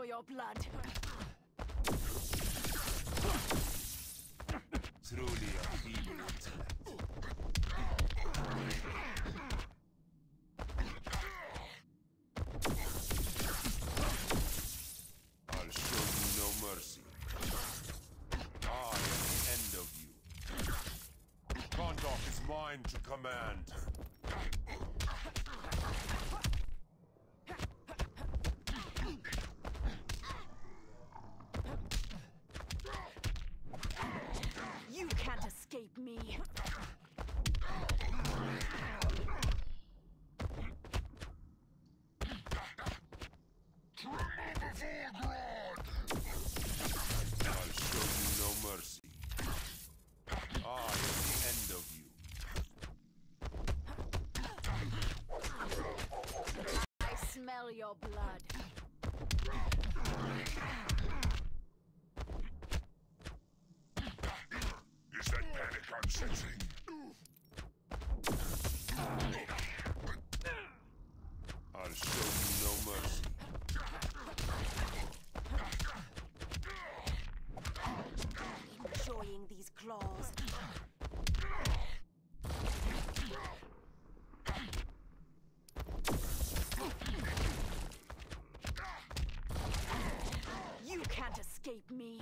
for your blood. Truly a intellect. I'll show you no mercy. I am the end of you. Gondok is mine to command. You can't escape me. I'll show you no mercy. I am the end of you. I smell your blood. Is that panic I'm sensing? I'll show you no mercy. Enjoying these claws. You can't escape me.